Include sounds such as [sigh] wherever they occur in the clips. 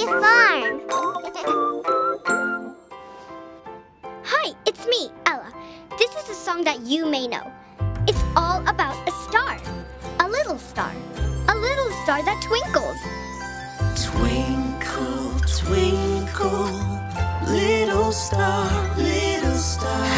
Hi, it's me, Ella. This is a song that you may know. It's all about a star. A little star. A little star that twinkles. Twinkle, twinkle, little star, little star.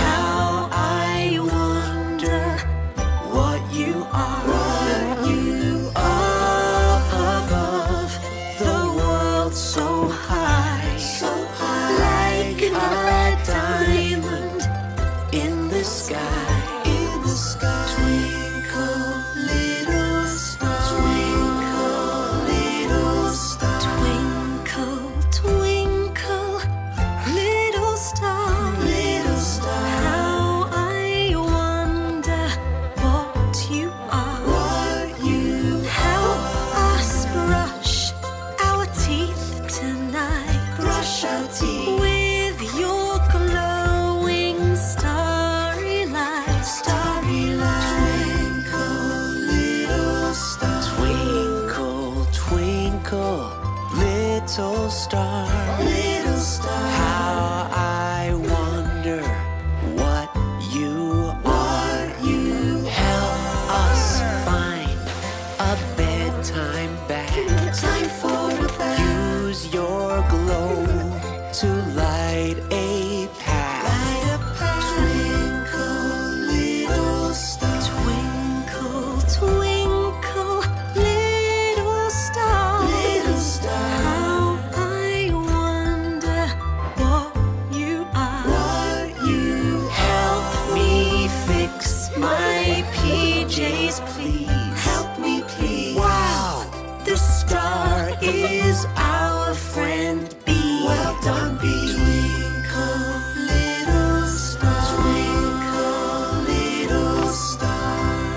PJs, please. Help me, please. Wow, the star is our friend Bee. Well done, Bee. Twinkle, little star. Twinkle, little star.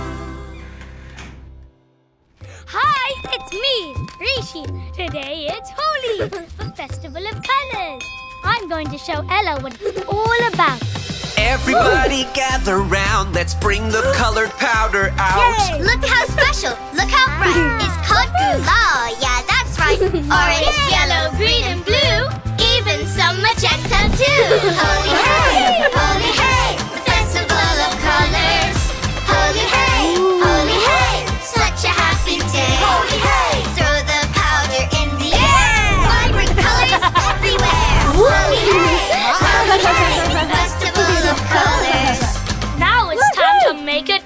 Hi, it's me, Rishi. Today it's Holi, the [laughs] festival of colors. I'm going to show Ella what it's all about. Everybody gather round, let's bring the colored powder out. Look how special. Look how bright. [laughs] It's called Gulal. Yeah, that's right. [laughs] Orange, yellow, green, and blue. Even some magenta too. Holi hey! Holi hey! Festival of colors. Holi hey! Holi hey! Such a happy day. Holi hey!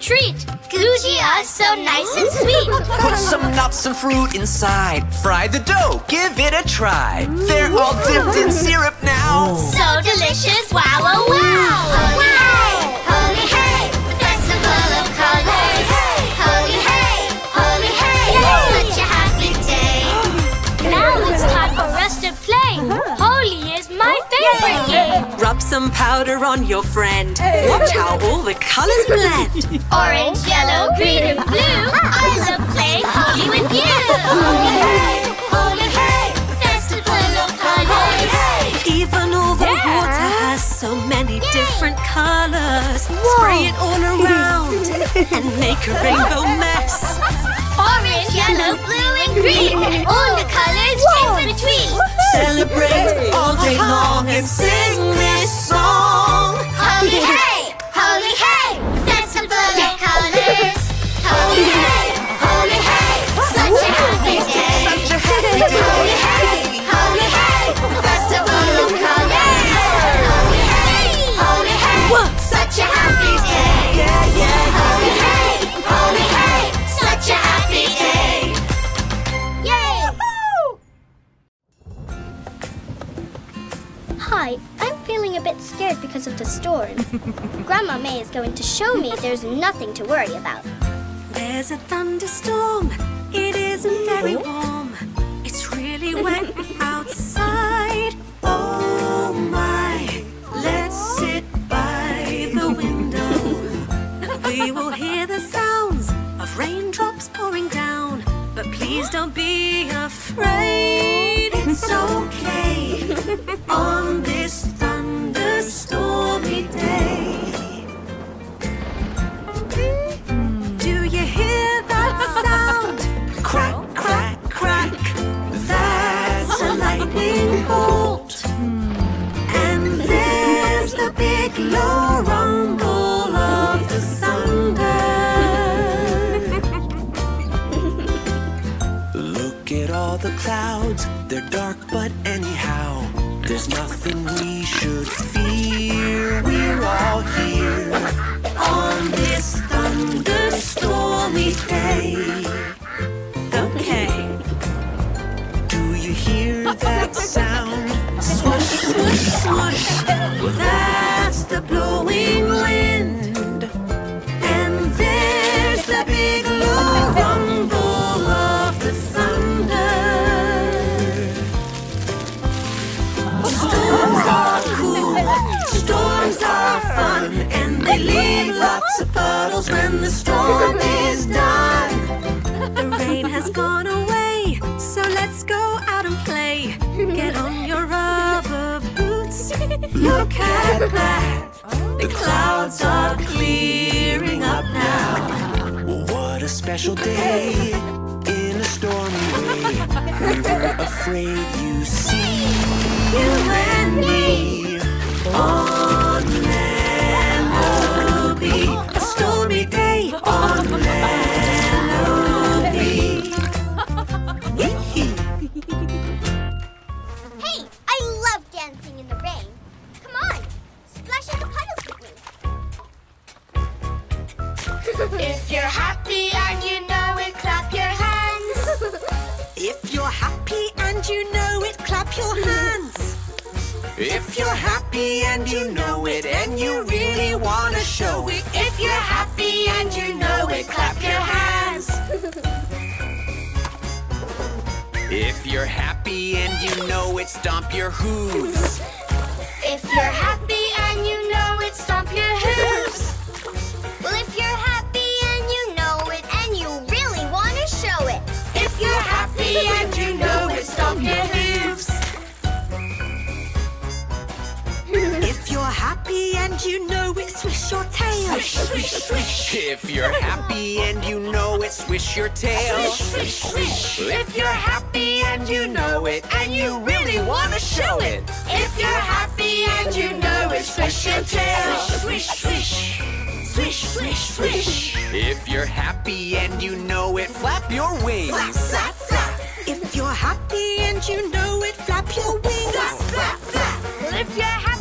To make a treat. Gujia so nice and sweet. Put some nuts and fruit inside. Fry the dough, give it a try. They're all dipped in syrup now. So delicious, wow, oh, wow, wow! Holi Rub some powder on your friend. Watch how all the colors blend. [laughs] Orange, yellow, green, and blue. I love playing Holi with you. Holi hey, hey, festival of colors. Even all the water has so many different colors. Spray it all around and make a rainbow mess. Orange, yellow, blue, and green. All the colors in between. Celebrate all day long and sing this song. Holi hey! Holi Is going to show me there's nothing to worry about. There's a thunderstorm. It isn't very mm-hmm. warm. It's really mm-hmm. wet outside. Oh my. Let's sit by the window. We will hear the sounds of raindrops pouring down. But please don't be afraid. It's okay on this leave lots of puddles when the storm is done. The rain has gone away, so let's go out and play. Get on your rubber boots. Look at that. The clouds are clearing up now. What a special day in a stormy way. We were afraid, you see. You and me on will be a stormy day on land. Hey, I love dancing in the rain. Come on, splash in the puddles with me. If you're happy and you know it, clap your hands. If you're happy and you know it, clap your hands. If you're happy and you know it, and you really want to show it. If you're happy and you know it, clap your hands. If you're happy and you know it, stomp your hooves. If you're happy and you know it, swish your tail. Swish, swish, swish. If you're happy and you know it, swish your tail. Swish, swish, swish. If you're happy and you know it, and you really want to show it. If you're happy and you know it, swish your tail. Swish, swish. Swish, swish, swish. If you're happy and you know it, flap your wings. Flap, flap. flap. If you're happy and you know it, flap your wings. Flap, flap, flap. If you're happy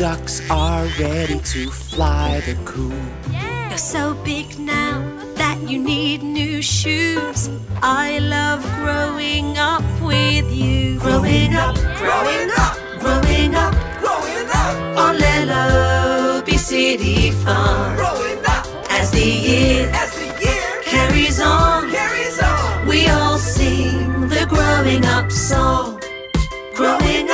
ducks are ready to fly the coop. You're so big now that you need new shoes. I love growing up with you. Growing up, growing up, growing up, growing up. On Lellobee City Farm. Growing up as the year, as the year carries on, carries on. We all sing the growing up song. Growing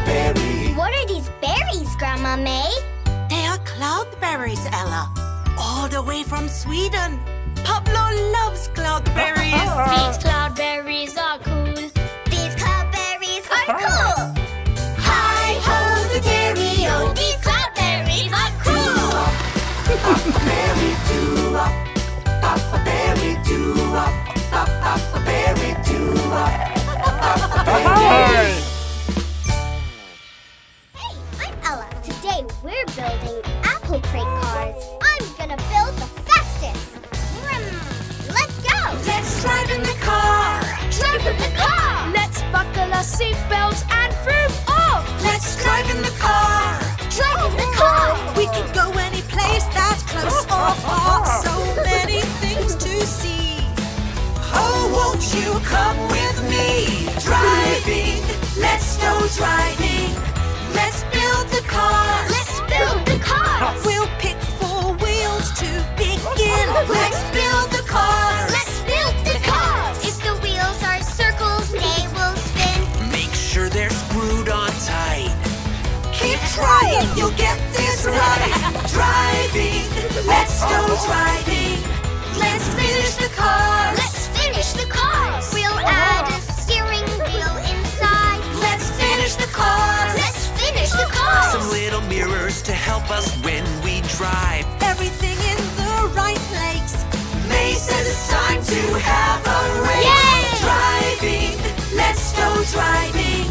strawberry. What are these berries, Grandma May? They are cloudberries, Ella. All the way from Sweden. Pablo loves cloudberries. These cloudberries are cool. our seatbelts and roof off. Let's drive in the car. Drive in the car. We can go any place that's close [laughs] or far. So many things to see. Oh, won't you come with me? Driving. Let's go driving. Let's build the car. Let's build the car. We'll pick four wheels to begin. [laughs] Let's build the car. Try it, you'll get this right. driving, let's go driving. Let's finish the cars. Let's finish the cars. We'll add a steering wheel inside. Let's finish the cars. Let's finish the cars. Some little mirrors to help us when we drive. Everything in the right place. May says it's time to have a race. Yay! Driving. Let's go driving.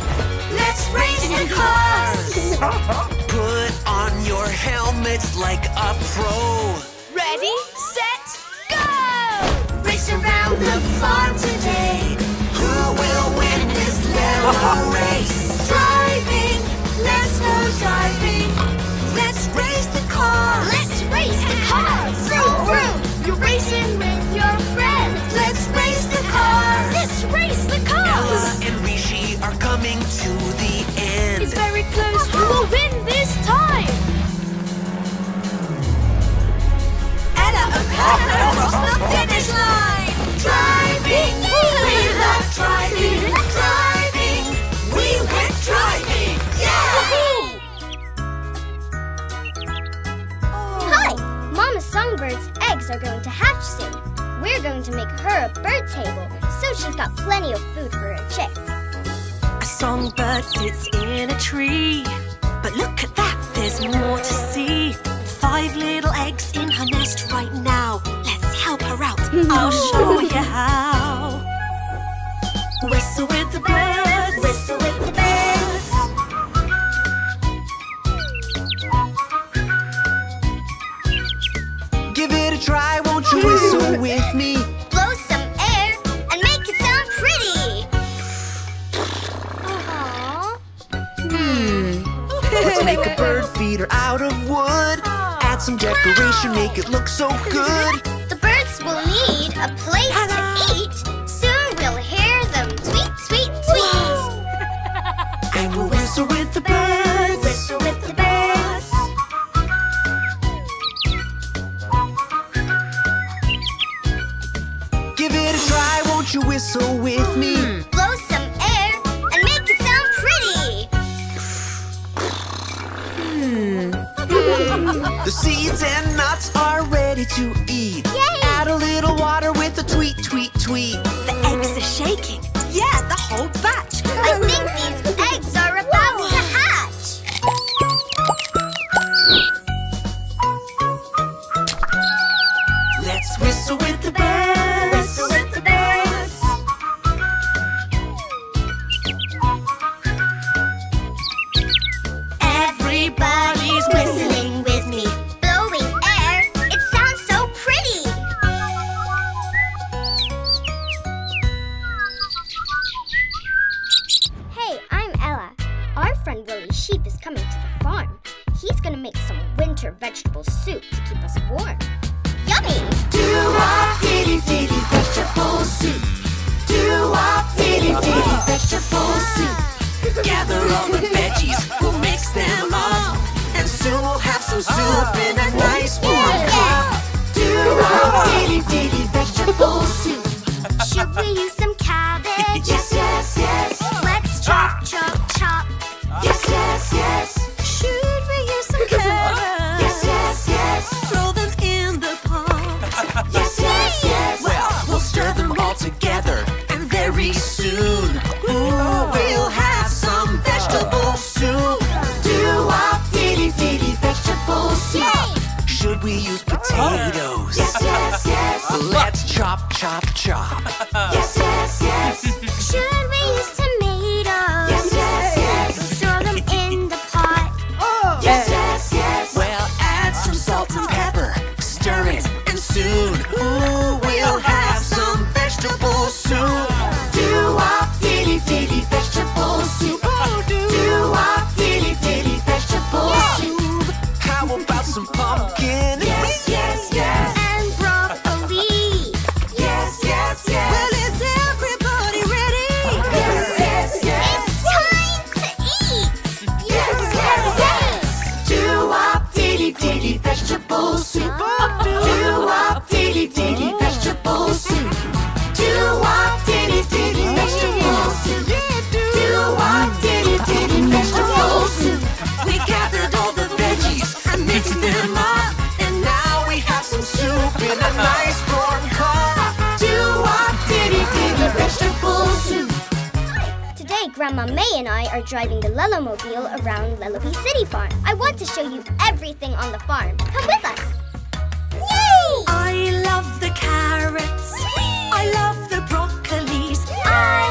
Let's race the cars. [laughs] Put on your helmets like a pro. Ready, set, go! Race around the farm today. are going to hatch soon. We're going to make her a bird table, so she's got plenty of food for her chicks. A songbird sits in a tree, but look at that, there's more to see. Five little eggs in her nest right now. Let's help her out, I'll show you how. [laughs] Whistle with the birds, whistle wood. Add some decoration, make it look so good. hope Grandma May and I are driving the Lelomobile around Lellobee City Farm. I want to show you everything on the farm. Come with us. Yay! I love the carrots. Whee! I love the broccolis. Yay! I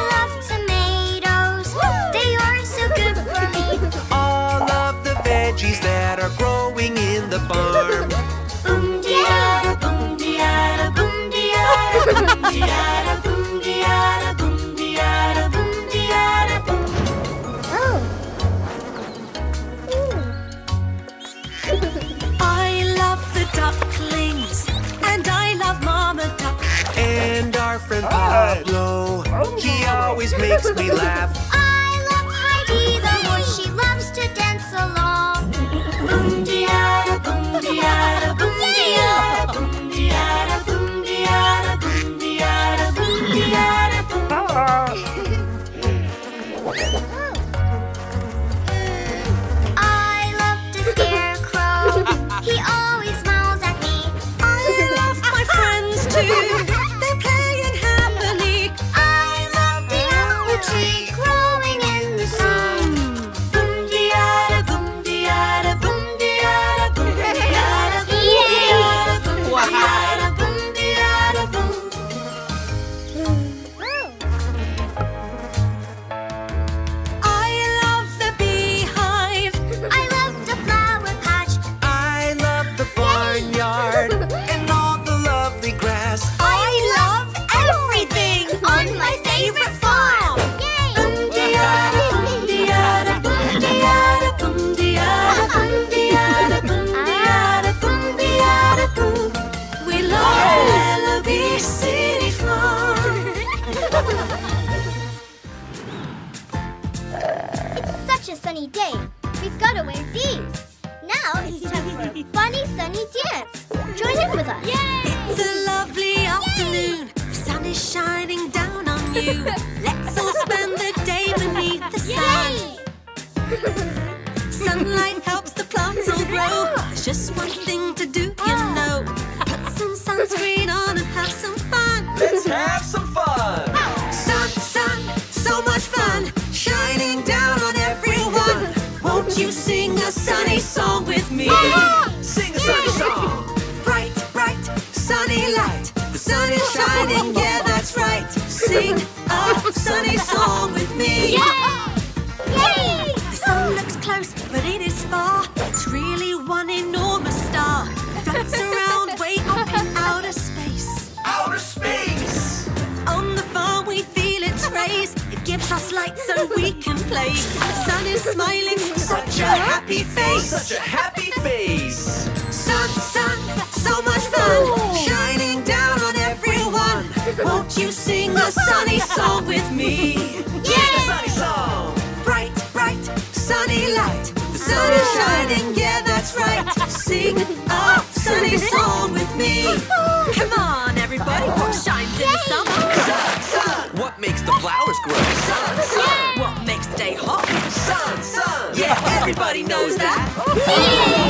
everybody knows that.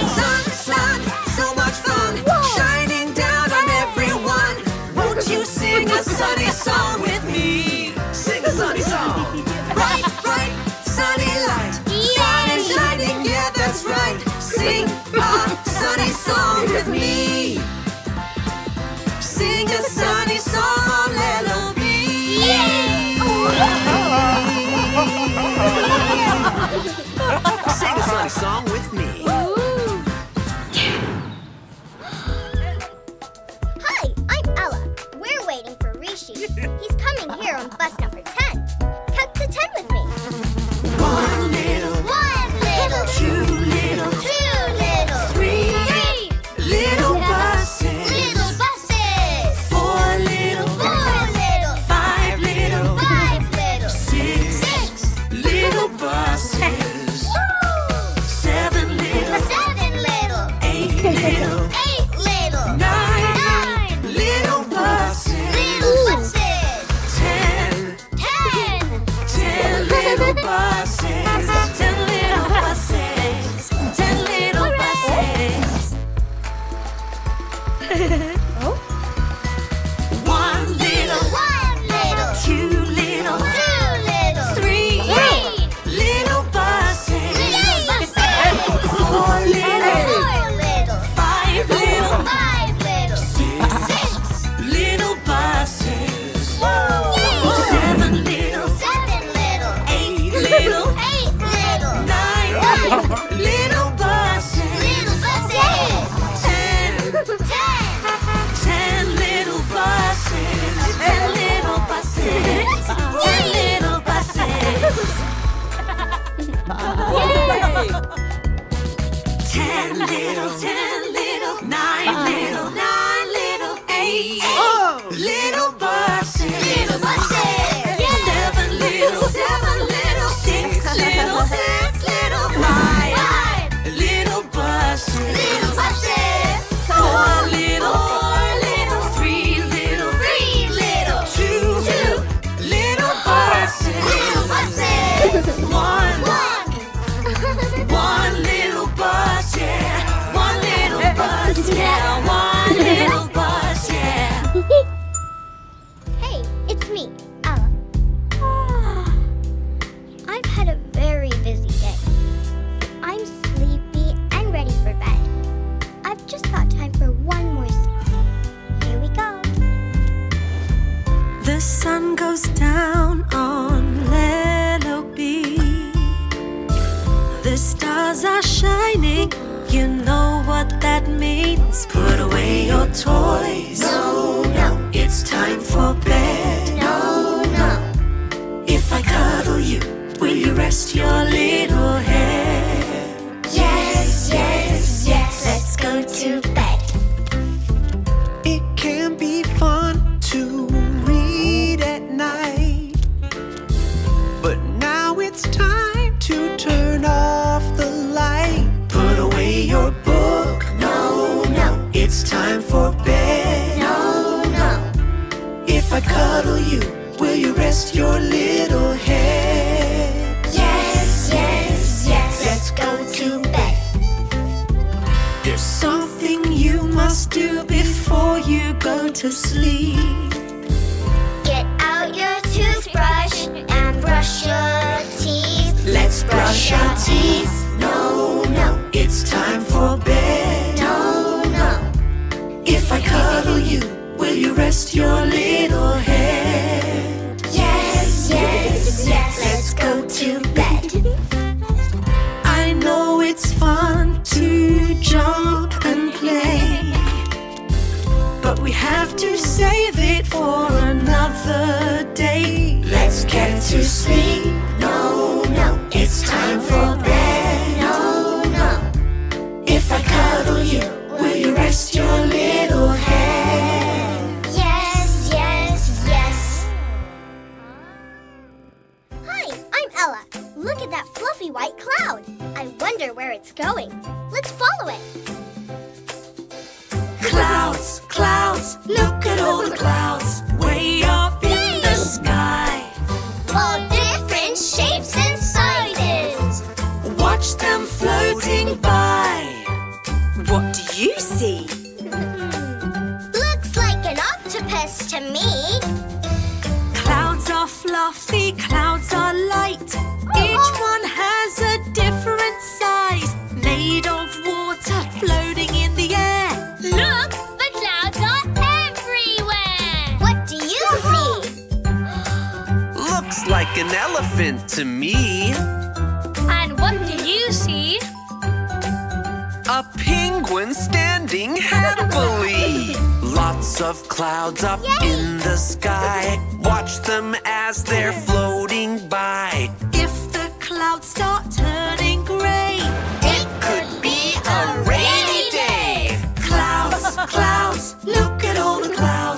Must do before you go to sleep. Get out your toothbrush and brush your teeth. Let's brush our teeth. No, no, It's time for bed. no, no. If I cuddle you, will you rest your little head? Yes, yes, yes. Let's go to bed. [laughs] I know it's fun to jump have to save it for another day. Let's get to sleep. No, no. It's time for bed. No, no. If I cuddle you, will you rest your little head? Yes, yes, yes. Hi, I'm Ella. Look at that fluffy white cloud. I wonder where it's going. Let's follow it. Clouds, clouds, look at all the clouds way up in the sky. All different shapes and sizes. Watch them floating by. What do you see? [laughs] Looks like an octopus to me. Clouds are fluffy, clouds are light. Each oh. one has a different size, made of like an elephant to me. And what do you see? A penguin standing happily. [laughs] Lots of clouds up in the sky. Watch them as they're floating by. If the clouds start turning grey, It Could be a rainy day. clouds, clouds, look at all the clouds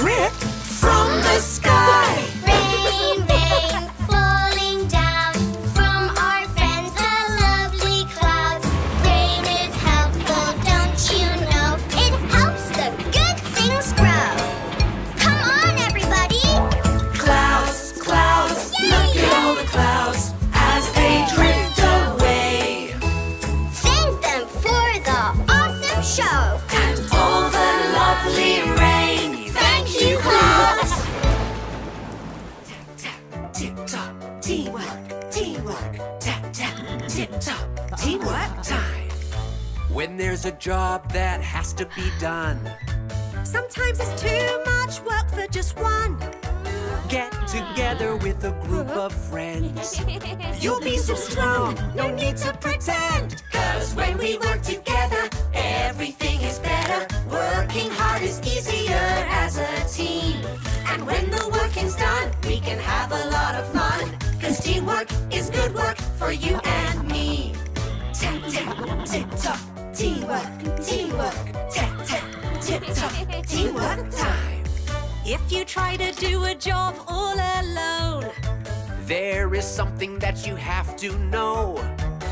rain job that has to be done, Sometimes it's too much work for just one. get together with a group of friends. You'll be so strong, no need to pretend. Cause when we work together, everything is better. Working hard is easier as a team. And when the work is done, we can have a lot of fun. Cause teamwork is good work for you and me. Tap, tap, tip top, teamwork, teamwork. Tap, tap, tip top, teamwork time. If you try to do a job all alone, There is something that you have to know.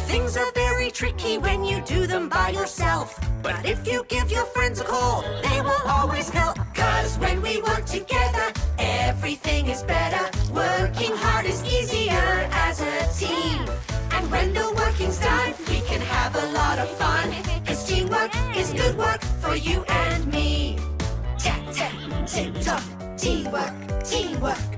Things are very tricky when you do them by yourself. But if you give your friends a call, they will always help. Cause when we work together, everything is better. Working hard is easier for you and me. Tap, tap, tip top, teamwork, teamwork.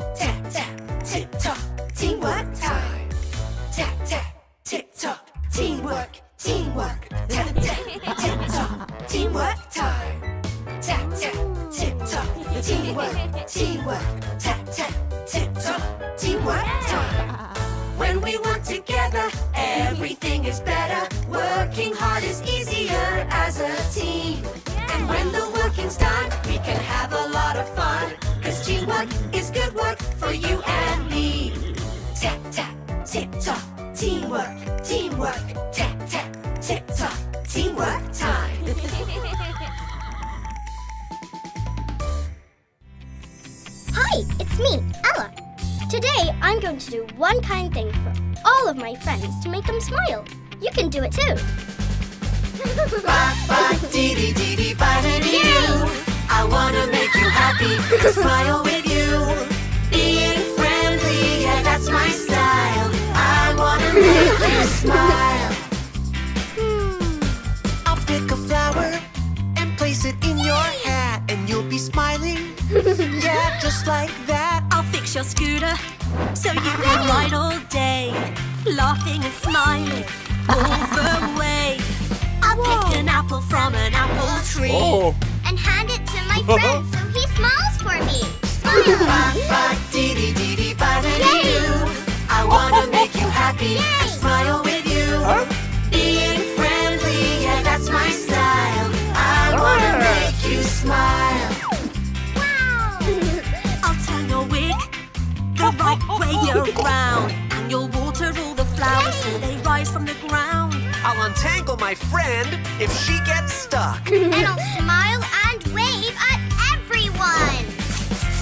Right way around, and you'll water all the flowers so they rise from the ground. I'll untangle my friend if she gets stuck. [laughs] and I'll smile and wave at everyone.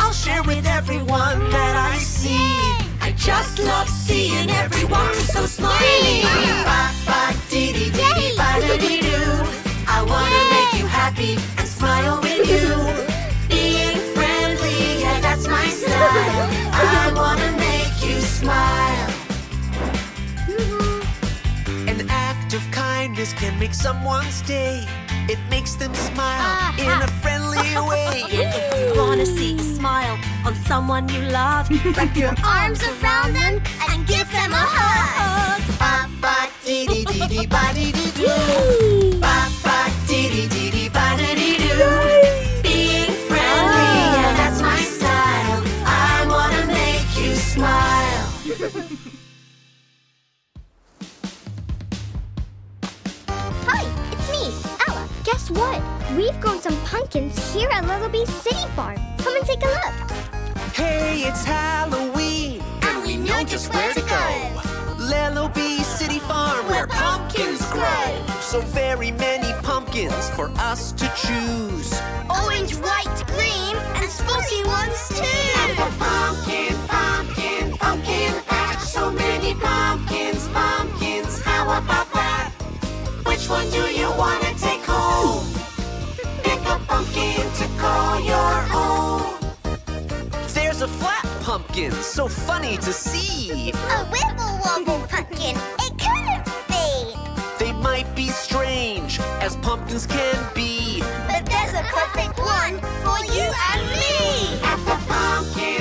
I'll share with everyone that I see. I just love seeing everyone so smiley. Ba ba dee dee dee dee ba da dee doo. I wanna make you happy and smile with you. Smile. Mm-hmm. An act of kindness can make someone's day. It makes them smile ah, in a friendly [laughs] way. If you wanna see a smile on someone you love, [laughs] wrap your arms around them and give them a hug. Ba ba dee dee dee dee ba dee dee doo. Ba ba dee dee dee dee ba da dee doo. Hi, it's me, Ella. Guess what? We've grown some pumpkins here at Lellobee City Farm. Come and take a look. Hey, it's Halloween. And we know just where to go. Lellobee City Farm, where pumpkins grow. So very many pumpkins for us to choose. Orange, white, green, and spotty ones too. Pumpkin, pumpkin, pumpkin patch. So many pumpkins, pumpkins. How about that? Which one do you want to take home? Pick a pumpkin to call your own. There's a flat pumpkin, so funny to see. A wibble wobble pumpkin. It couldn't be. They might be strange, as pumpkins can be. But there's a perfect one for you and me. At the pumpkin, pumpkin,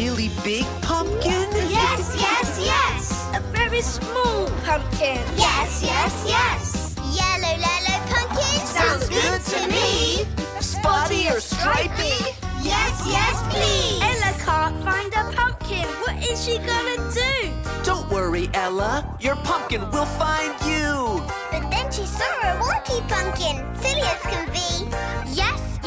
really big pumpkin? Yes, yes, yes. A very small pumpkin. Yes, yes, yes. Yellow, yellow pumpkin. Sounds good to me. Spotty or stripy? Yes, yes, please. Ella can't find a pumpkin. What is she gonna do? Don't worry, Ella. Your pumpkin will find you. But then she saw a wonky pumpkin, silly as can be. Yes, yes, yes,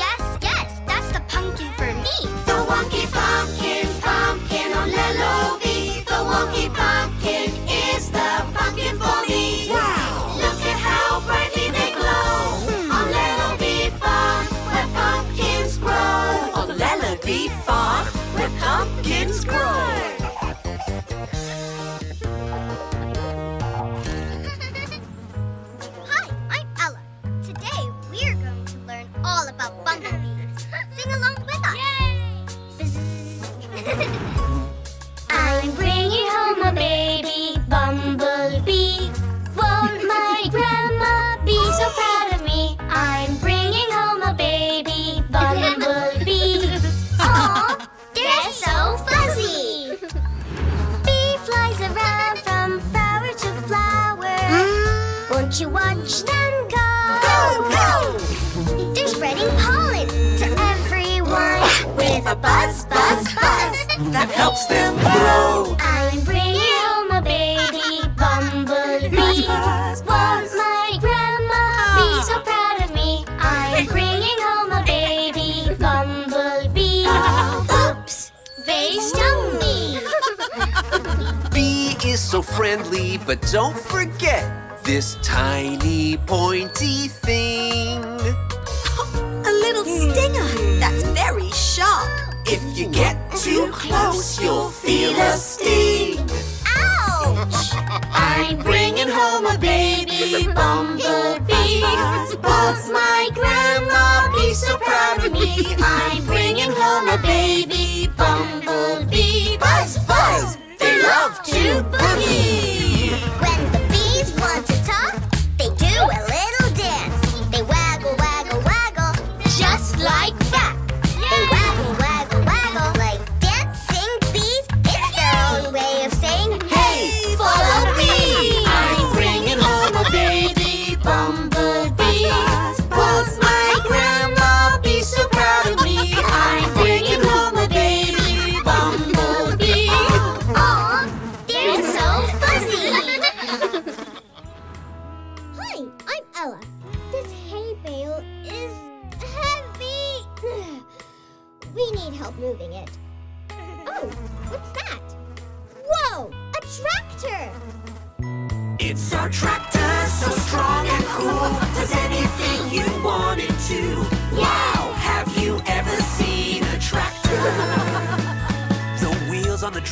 helps them grow. I'm bringing home a baby bumblebee. Buzz, buzz, Won't buzz. my grandma be ah. so proud of me? I'm bringing home a baby bumblebee. [laughs] Oops, they stung me. Bee is so friendly, but don't forget this tiny pointy thing. [gasps] A little stinger that's very sharp. If you get too close, you'll feel a sting. Ouch! I'm bringing home a baby bumblebee. Won't my grandma be so proud of me? I'm bringing home a baby bumblebee. Buzz, buzz! They love to boogie.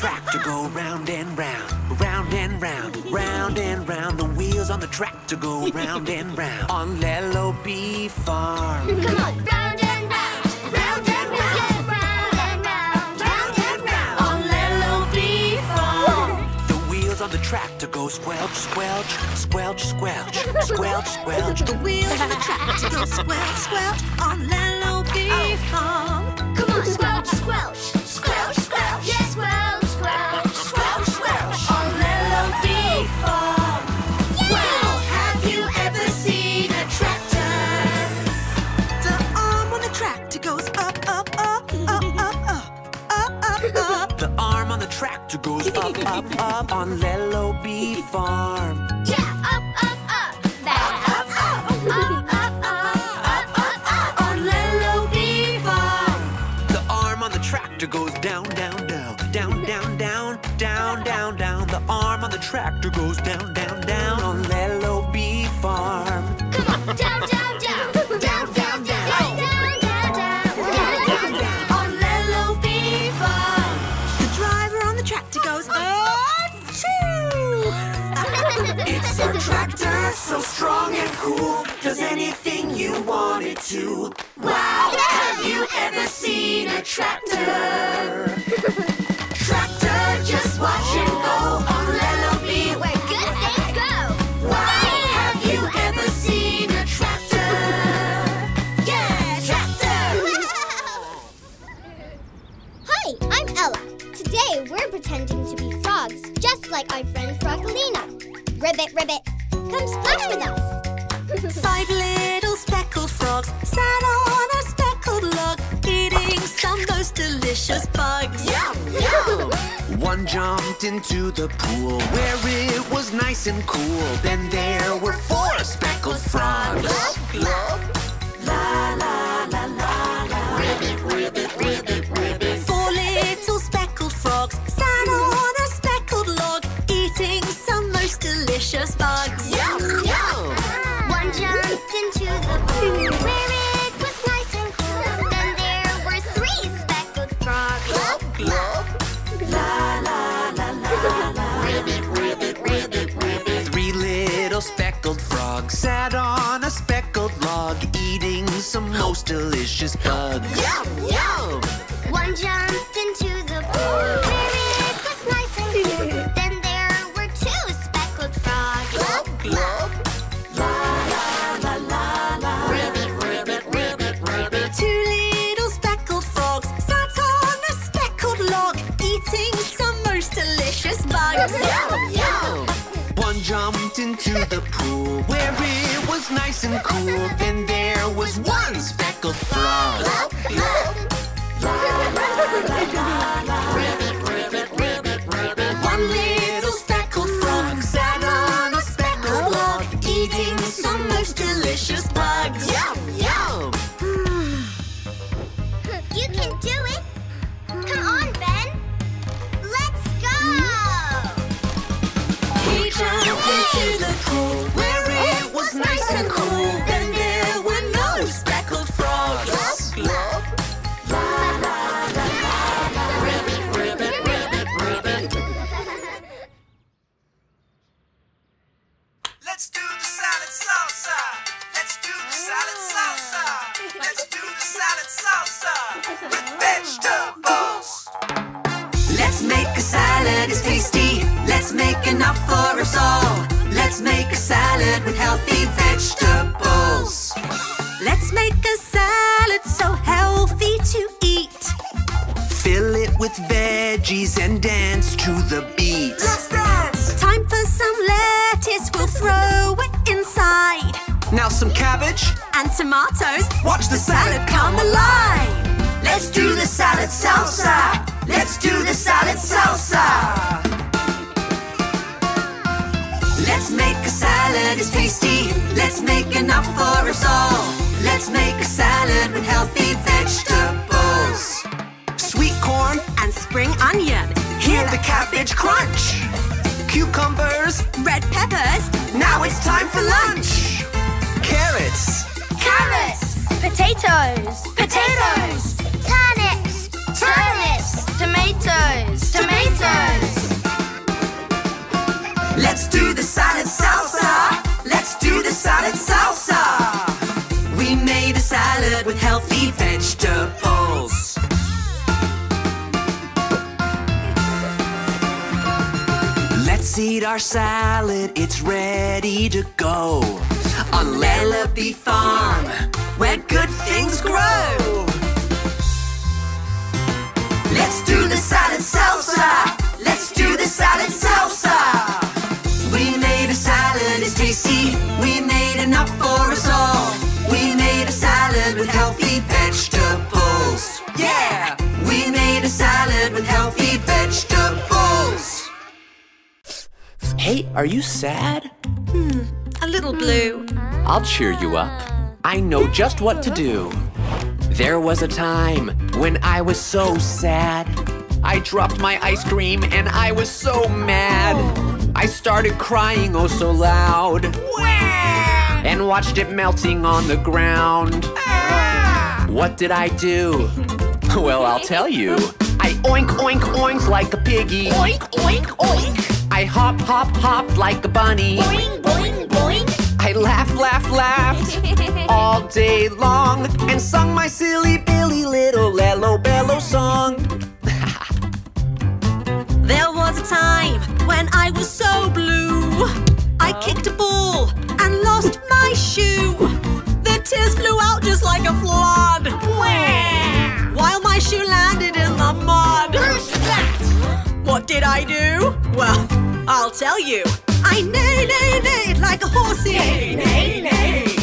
Tractor go round and round, round and round, round and round. The wheels on the tractor go [laughs] round and round on Lellobee Farm. Come on, round and round, round and round, round and round, round and round. On Lellobee Farm. The wheels on the tractor go squelch, squelch, squelch, squelch, squelch, squelch. The wheels on the tractor go squelch, squelch on Lello Bee Farm. Come on, squelch, squelch, up, up, up on Lellobee Farm. Yeah, up, up, up. Back up, up, up, up, up, up, up, up. On Lellobee Farm. The arm on the tractor goes down, down, down, down, down, down, down, down, down. The arm on the tractor goes down, down, down on Lello tractor? Tractor, just watch him go on Lello B. Where good things go. Wow, have you ever seen a tractor? Yeah, tractor. [laughs] Hi, I'm Ella. Today we're pretending to be frogs, just like our friend Frogalina. Ribbit, ribbit, come splash with us. Jumped into the pool where it was nice and cool. Then there were four speckled frogs. La frogs sat on a speckled log, eating some most delicious bugs. Yum, yum. One jumped into the pool then there was one speckled frog. The salad salsa. Let's do the salad salsa. Let's make a salad, it's tasty. Let's make enough for us all. Let's make a salad with healthy vegetables. Sweet corn. And spring onion. Hear the cabbage crunch. Cucumbers. Red peppers. Now it's time for lunch. Carrots. Carrots. Potatoes. Potatoes. Turnips. Turnips. Tomatoes. Tomatoes. Let's do the salad salsa. Let's do the salad salsa. We made a salad with healthy vegetables. Let's eat our salad. It's ready to go. On Lellobee Farm, where good things grow. Made for us all. We made a salad with healthy vegetables. Yeah! We made a salad with healthy vegetables. Hey, are you sad? Hmm, A little blue. I'll cheer you up. I know just what to do. There was a time when I was so sad. I dropped my ice cream and I was so mad. I started crying oh so loud. And watched it melting on the ground. What did I do? [laughs] Well, I'll tell you. I oink oink oink like a piggy. Oink, oink, oink. I hop hop hopped like a bunny. Boing, boing, boing. I laugh, laugh, laughed [laughs] all day long and sung my silly Billy little Lello Bello song. There was a time when I was so blue. I kicked a ball and lost my shoe. The tears flew out just like a flood. While my shoe landed in the mud. What did I do? Well, I'll tell you. I neigh, neigh, neighed like a horsey. Nay, nay. I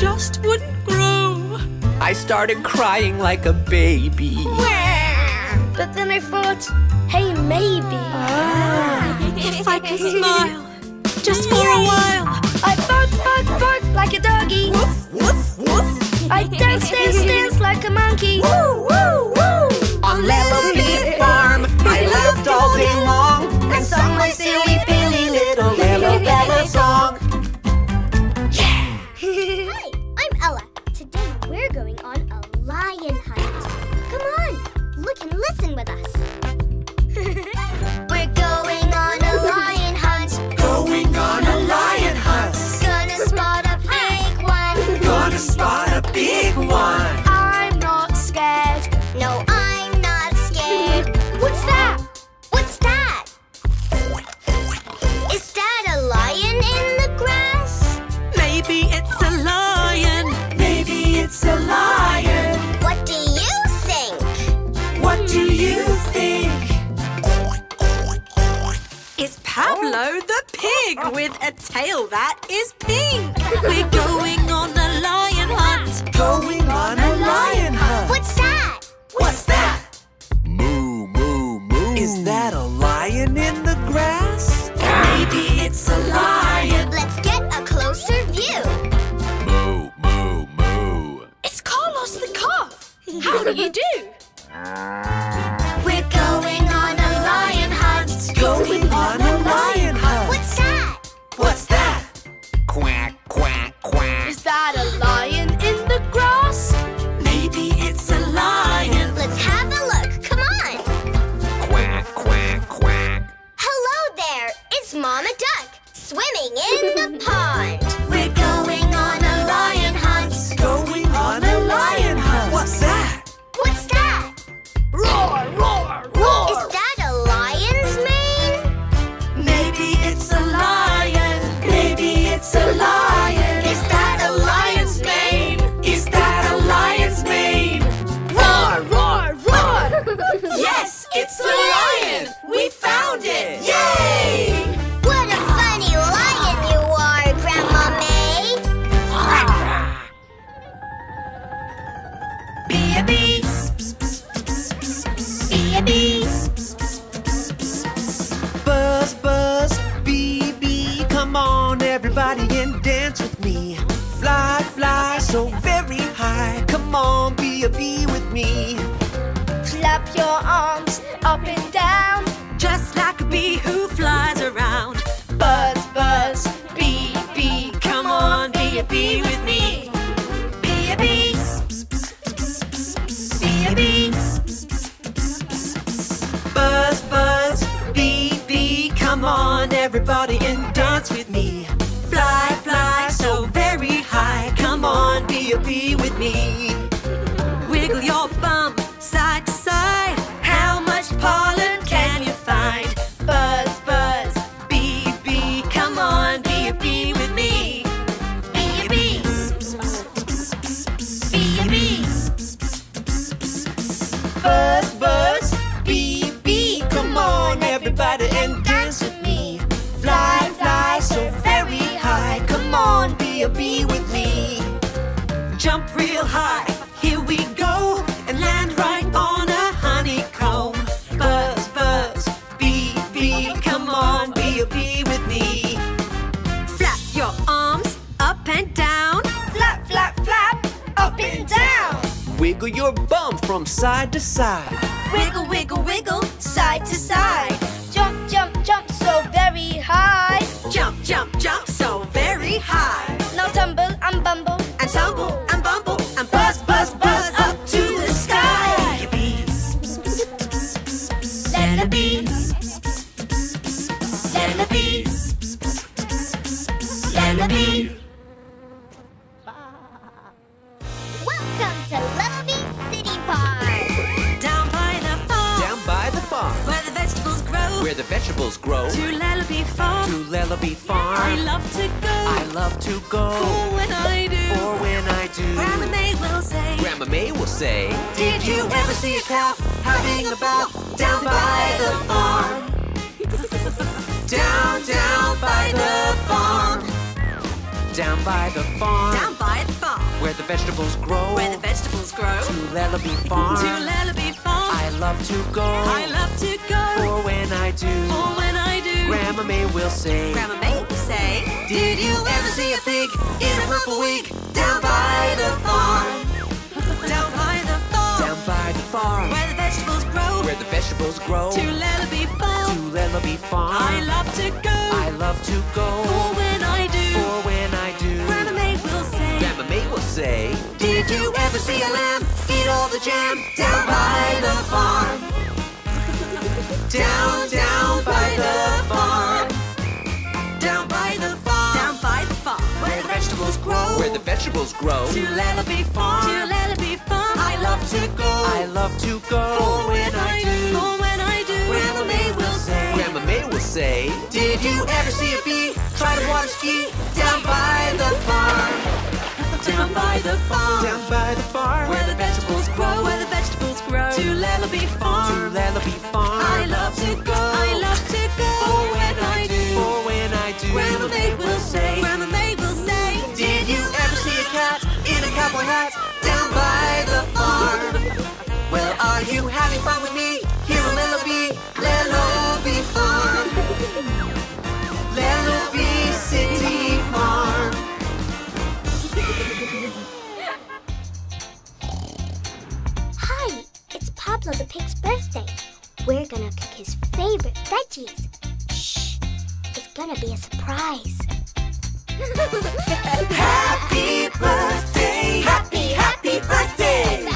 just wouldn't grow. I started crying like a baby. But then I thought, hey, maybe. Ah. If I can [laughs] smile just for a while. I bark, bark, bark like a doggy. Woof, woof, woof. I dance, dance, dance like a monkey. Woo, woo, woo. On Lello Farm, I laughed all day long and sung my silly Billy little Lello Bello song. Pig with a tail that is pink. We're going on a lion hunt. Going on a lion hunt. What's that? What's that? Moo, moo, moo. Is that a lion in the grass? Maybe it's a lion. Let's get a closer view. Moo, moo, moo. It's Carlos the calf. How do you do? [laughs] swimming in the pond. Everybody, and dance with me. Fly, fly so very high. Come on, be a bee with me. Flap your arms up and down. Just like a bee who flies around. Buzz, buzz, Bee, bee, come on, be a bee with me. Be a bee. Be a bee. Buzz, buzz, bee, bee. Come on, everybody, from side to side. Wiggle, wiggle, wiggle, side to side. Jump, jump, jump so very high. Jump, jump, jump vegetables grow. Where the vegetables grow. To Lellobee Farm. To Lellobee Farm. I love to go. I love to go. For when I do. For when I do. Grandma May will say, Grandma May will say, Did you ever see a pig in a purple wig down by the farm? down by the farm. Down by the farm. Where the vegetables grow. Where the vegetables grow. To Lellobee To Farm. Lellobee Farm. I love to go. I love to go. For when I do. For when I say, Did you ever see a lamb eat all the jam down by the farm? [laughs] Down, down by the farm. Down by the farm. Down by the farm. Where the vegetables grow. Where the vegetables grow. To Lellobee Farm. To Lellobee Farm. I love to go. I love to go. For when I do. For when I do. Grandma May will say. Grandma May will say, Did you ever see a bee try to water ski down by the farm? down by the farm. Down by the farm. Where the vegetables grow. Where the vegetables grow. To Lellobee Farm. To Lellobee Farm. I love to go. I love to go. For when I do. For when I do. Grandma May will say. Grandma May will say. Did you ever see a cat in a cowboy hat down by the farm? well, are you having fun with me? Pablo the pig's birthday. We're gonna cook his favorite veggies. Shh, it's gonna be a surprise. [laughs] Happy birthday, happy, happy birthday.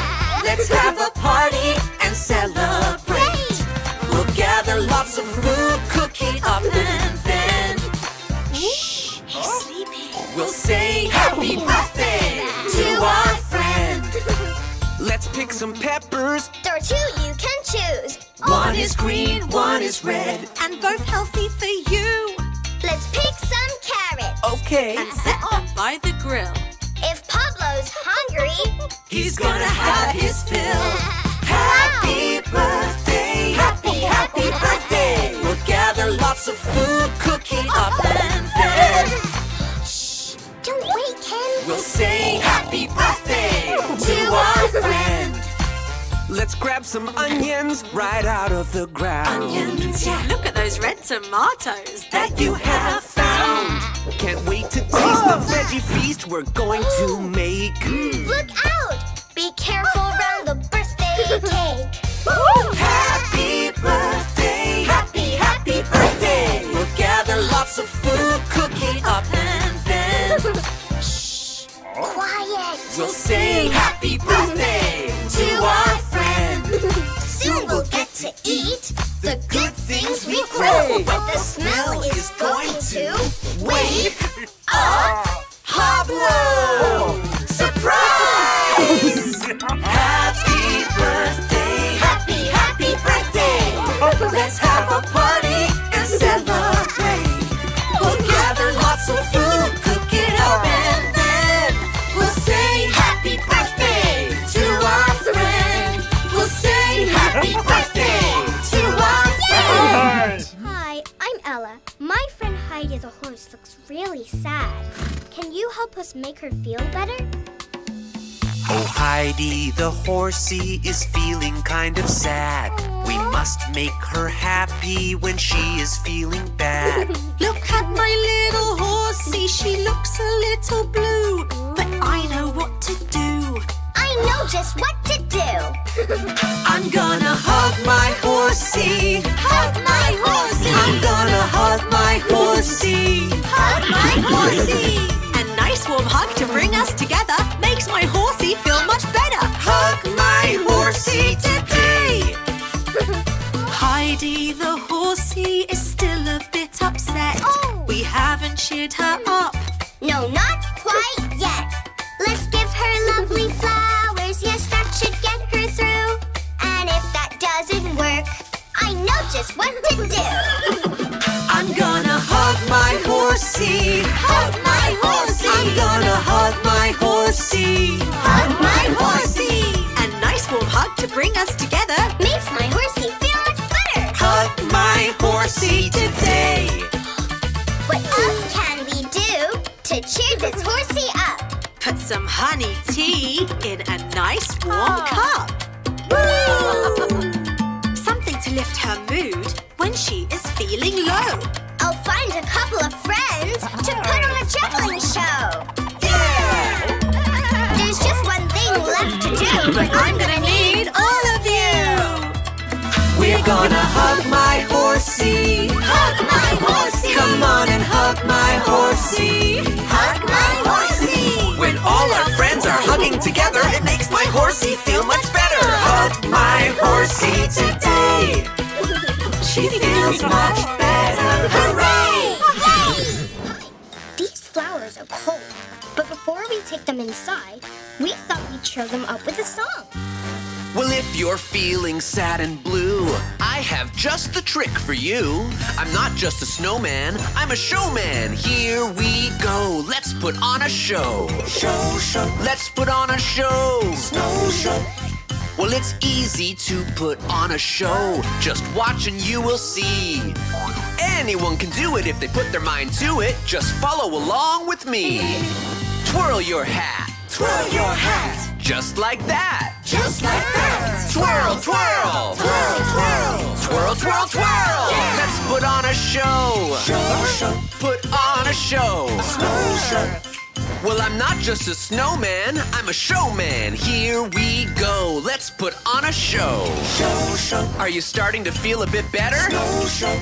Let's have a party and celebrate. We'll gather lots of food, cook it up, and then Shh, he's sleeping. we'll say happy birthday to our friend. Let's pick some peppers. There are two you can choose. One is green, one is red, and both healthy for you. Let's pick some carrots. Okay. And set them by the grill. If Pablo's hungry, He's gonna have his fill. [laughs] Happy birthday, happy, happy birthday. We'll gather lots of food, cook it up, and [laughs] then shh, don't wake him. we'll say happy birthday friend. Let's grab some onions right out of the ground. Onions, yeah. Look at those red tomatoes that you have found. Can't wait to taste the veggie feast we're going to make. Mm. Look out! Be careful oh. around the birthday [laughs] cake. Happy birthday, happy, happy birthday. We'll gather lots of food, cook it up, and then [laughs] Shh, quiet. We'll say happy birthday to our friend. Soon we'll get to eat the good things we grow. But the smell is going to Wake up, Pablo! Oh, surprise! Really sad. Can you help us make her feel better? Oh, Heidi, the horsey is feeling kind of sad. We must make her happy when she is feeling bad. [laughs] Look at my little horsey, she looks a little blue. But I know what to do. Know just what to do. [laughs] I'm gonna hug my horsey. Hug my horsey. I'm gonna hug my horsey. Hug my horsey. A nice warm hug to bring us together makes my horsey feel much better. Hug my horsey today. [laughs] Heidi the horsey is still a bit upset. Oh. We haven't cheered her up. No, not know just what to do. I'm gonna hug my horsey. Hug my horsey. I'm gonna hug my horsey. Hug my horsey. A nice warm hug to bring us together. Makes my horsey feel much better. Hug my horsey today. What else can we do to cheer this horsey up? Put some honey tea in a nice warm cup. Something to lift her mood when she is feeling low. I'll find a couple of friends to put on a juggling show. Yeah! There's just one thing left to do, but I'm gonna need all of you. We're gonna hug my horsey. Hug my horsey. Come on and hug my horsey. Hug my horsey. When all our friends are hugging together, it makes my horsey feel much better. Hug my horsey today. She feels much better. Hooray! These flowers are cold, but before we take them inside, we thought we'd cheer them up with a song. Well, if you're feeling sad and blue, I have just the trick for you. I'm not just a snowman, I'm a showman. Here we go. Let's put on a show. Show, show, Let's put on a show. snow show. Well, it's easy to put on a show. Just watch and you will see. Anyone can do it if they put their mind to it. Just follow along with me. Twirl your hat, Twirl your hat. just like that. Just like that. Twirl, twirl. Twirl, twirl. Twirl, twirl, twirl. Let's put on a show. Show, show. Put on a show. Snow show. Well, I'm not just a snowman, I'm a showman. Here we go. Let's put on a show. Show, show. Are you starting to feel a bit better? Snow show.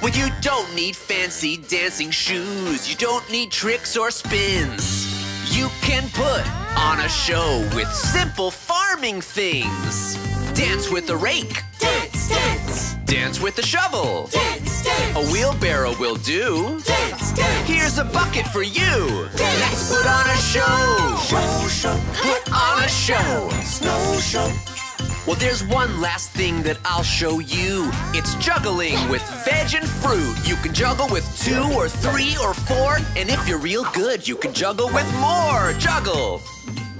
Well, you don't need fancy dancing shoes. You don't need tricks or spins. You can put on a show with simple farming things. Dance with a rake. Dance, dance. Dance with a shovel. Dance, dance. A wheelbarrow will do. Dance, dance. Here's a bucket for you. Dance. Let's put on a show. Show, show. Put on a show. Snow show. Well, there's one last thing that I'll show you. It's juggling with veg and fruit. You can juggle with two or three or four, and if you're real good, you can juggle with more. Juggle,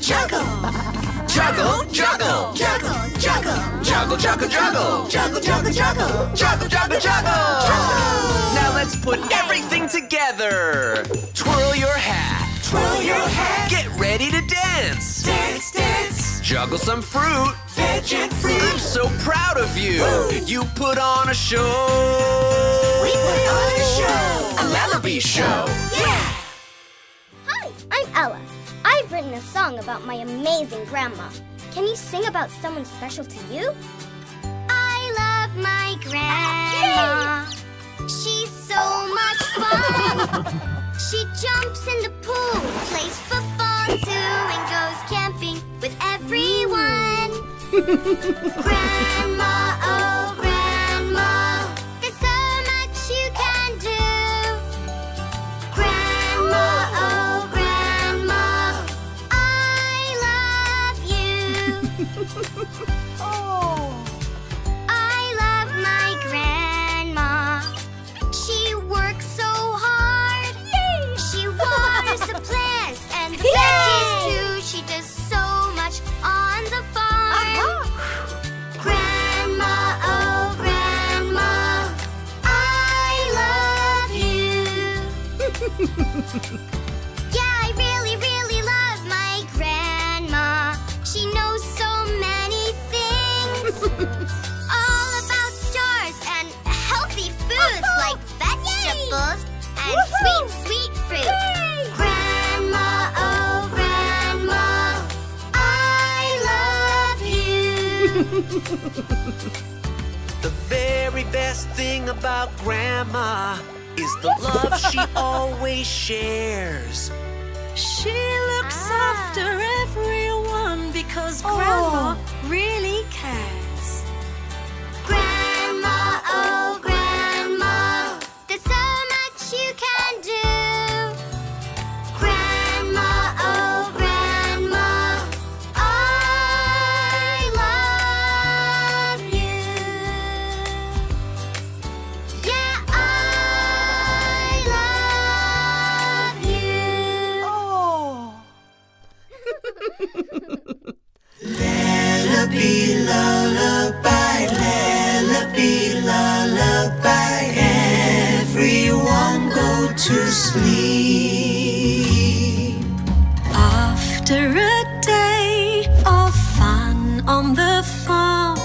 Juggle. Juggle, juggle, Juggle, juggle. juggle, juggle, juggle, Juggle, juggle, juggle. juggle, juggle, juggle. Now let's put everything together. Twirl your hat. Twirl your hat. Get ready to dance. Dance, dance. Juggle some fruit. Veg and I'm so proud of you. You put on a show. We put on a show. A Lullaby show. Yeah. Hi, I'm Ella. I've written a song about my amazing grandma. Can you sing about someone special to you? I love my grandma. [laughs] She's so much fun. [laughs] she jumps in the pool, plays football too, and goes camping with everyone. [laughs] grandma, oh [laughs] Yeah, I really, really love my grandma. She knows so many things. [laughs] All about stars and healthy foods like vegetables and sweet, sweet fruit. Grandma, oh grandma, I love you. [laughs] The very best thing about Grandma is the love she always shares. She looks Ah. after everyone because Grandma really After a day of fun on the farm,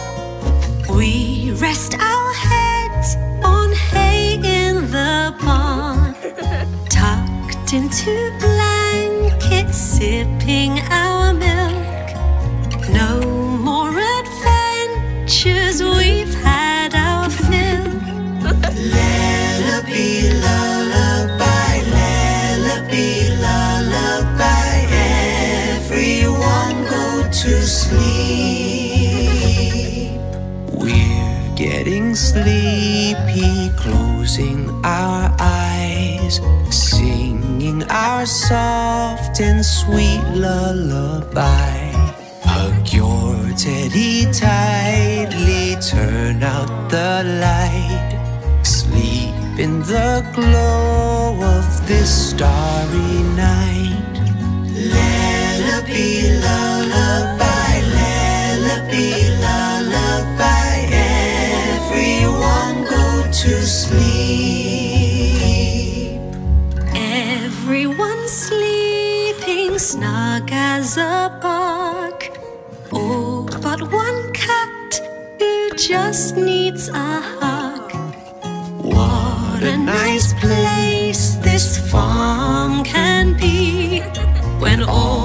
we rest our heads on hay in the barn. [laughs] Tucked into blankets, sipping closing our eyes, singing our soft and sweet lullaby. Hug your teddy tightly, turn out the light. Sleep in the glow of this starry night. Lullaby, lullaby, lullaby, to sleep. Everyone sleeping snug as a bug. Oh, but one cat who just needs a hug. What a nice place this farm can be when all